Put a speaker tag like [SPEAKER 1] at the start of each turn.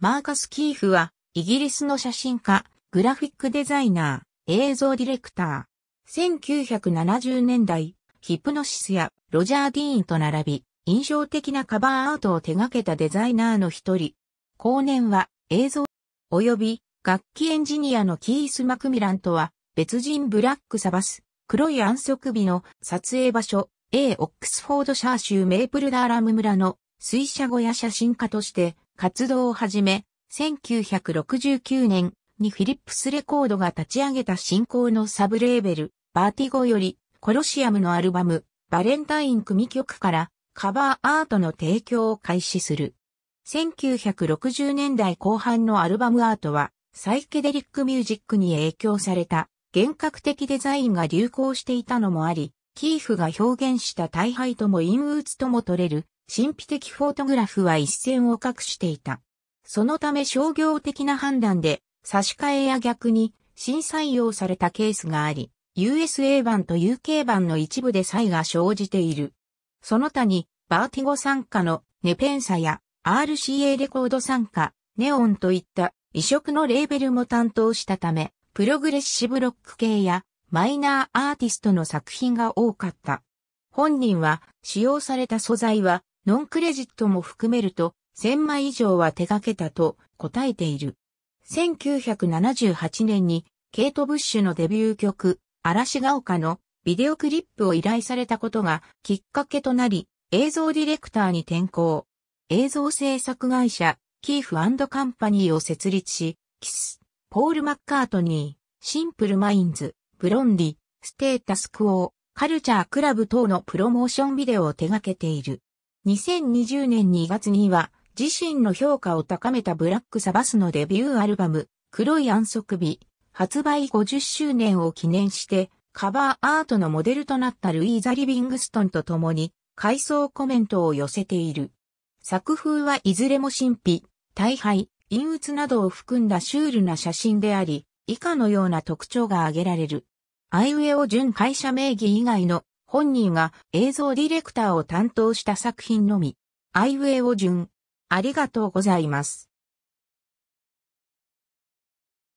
[SPEAKER 1] マーカス・キーフは、イギリスの写真家、グラフィックデザイナー、映像ディレクター。1970年代、ヒプノシスやロジャー・ディーンと並び、印象的なカバーアートを手掛けたデザイナーの一人。後年は映像及び楽器エンジニアのキース・マクミランとは別人ブラックサバス、黒い安息日の撮影場所、A オックスフォードシャー州メープルダーラム村の水車小屋写真家として活動を始め、1969年にフィリップスレコードが立ち上げた新興のサブレーベル、バーティゴより、コロシアムのアルバム、バレンタイン組曲からカバーアートの提供を開始する。1960年代後半のアルバムアートは、サイケデリックミュージックに影響された、幻覚的デザインが流行していたのもあり、キーフが表現した退廃とも陰鬱とも取れる神秘的フォトグラフは一線を画していた。そのため商業的な判断で差し替えや逆に新採用されたケースがあり、USA 版と UK 版の一部で差異が生じている。その他に、バーティゴ傘下のネペンサや RCA レコード傘下、ネオンといった異色のレーベルも担当したため、プログレッシブ・ロック系やマイナーアーティストの作品が多かった。本人は使用された素材はノンクレジットも含めると1000枚以上は手掛けたと答えている。1978年にケイト・ブッシュのデビュー曲、嵐が丘のビデオクリップを依頼されたことがきっかけとなり、映像ディレクターに転向。映像制作会社、キーフカンパニーを設立し、キス、ポール・マッカートニー、シンプル・マインズ、ブロンディ、ステータス・クオー、カルチャー・クラブ等のプロモーションビデオを手掛けている。2020年2月には自身の評価を高めたブラックサバスのデビューアルバム黒い安息日発売50周年を記念してカバーアートのモデルとなったルイーザ・リビングストンと共に回想コメントを寄せている。作風はいずれも神秘、大敗、陰鬱などを含んだシュールな写真であり、以下のような特徴が挙げられる。アイウェオ準会社名義以外の本人が映像ディレクターを担当した作品のみ。アイウェイを順。ありがとうございます。